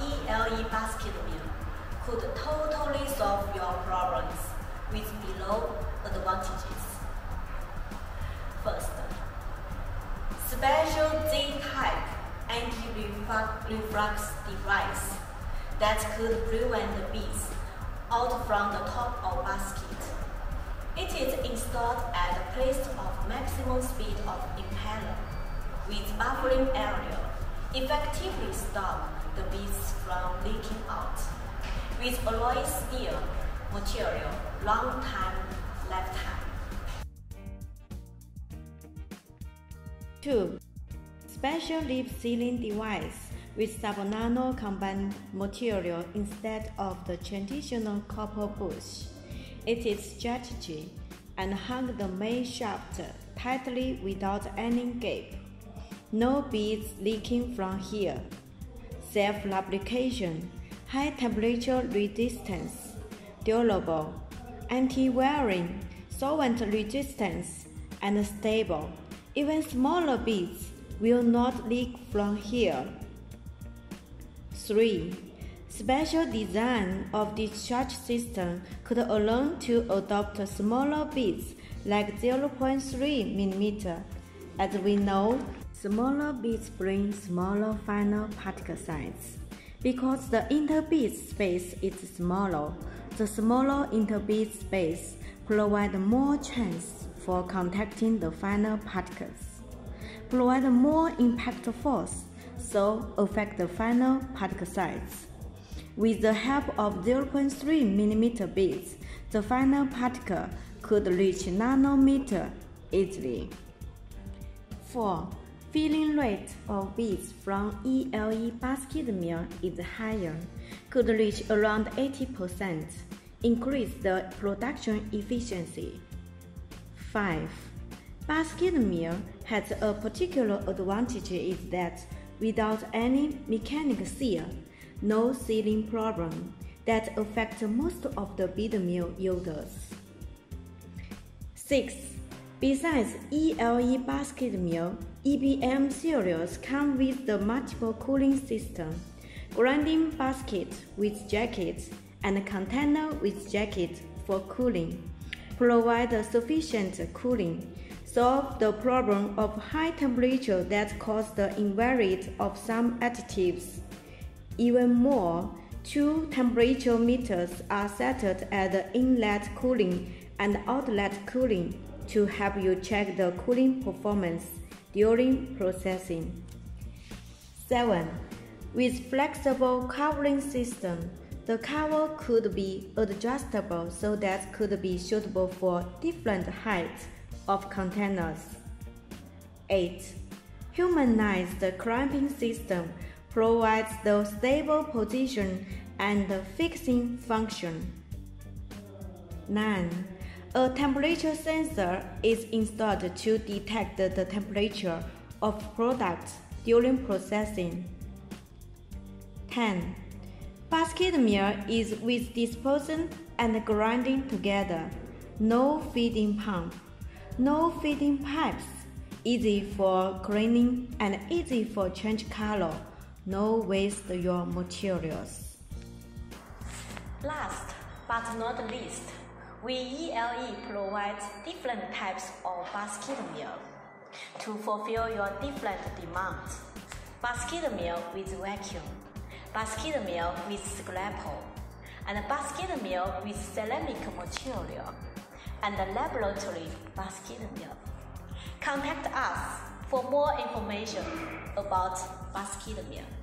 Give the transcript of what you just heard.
ELE basket mill could totally solve your problems with below advantages. First, special Z-type anti-reflux device that could prevent the beads out from the top of basket. It is installed at the place of maximum speed of impeller with buffering area, effectively stop the beads from leaking out. With alloy steel material, long time lifetime. 2. Special lip sealing device with sub-nano combined material instead of the traditional copper bush. It is strategy and hung the main shaft tightly without any gap. No beads leaking from here. Self-lubrication, high temperature resistance, durable, anti-wearing, solvent resistance, and stable. Even smaller beads will not leak from here. 3. Special design of discharge system could allow to adopt smaller beads like 0.3 mm. As we know, smaller beads bring smaller final particle size. Because the interbead space is smaller, the smaller interbead space provides more chance for contacting the final particles, provide more impact force, so affect the final particle size. With the help of 0.3 mm beads, the final particle could reach nanometer easily. 4. Filling rate of beads from ELE basket mill is higher, could reach around 80%, increase the production efficiency. 5. Basket mill has a particular advantage is that without any mechanical seal, no sealing problem that affects most of the bead mill users. 6. Besides ELE basket mill, EBM series come with the multiple cooling system, grinding basket with jacket and container with jacket for cooling, provide sufficient cooling, solve the problem of high temperature that cause the invalid of some additives. Even more, two temperature meters are set at the inlet cooling and outlet cooling to help you check the cooling performance during processing. 7. With flexible covering system, the cover could be adjustable so that could be suitable for different heights of containers. 8. Humanized clamping system provides the stable position and fixing function. 9. A temperature sensor is installed to detect the temperature of products during processing. 10. Basket mill is with dispersing and grinding together. No feeding pump. No feeding pipes. Easy for cleaning and easy for change color no waste your materials. Last but not least, we ELE provides different types of basket mill to fulfill your different demands. Basket mill with vacuum, basket mill with scalpel, and basket mill with ceramic material, and laboratory basket mill. Contact us for more information about basket mill.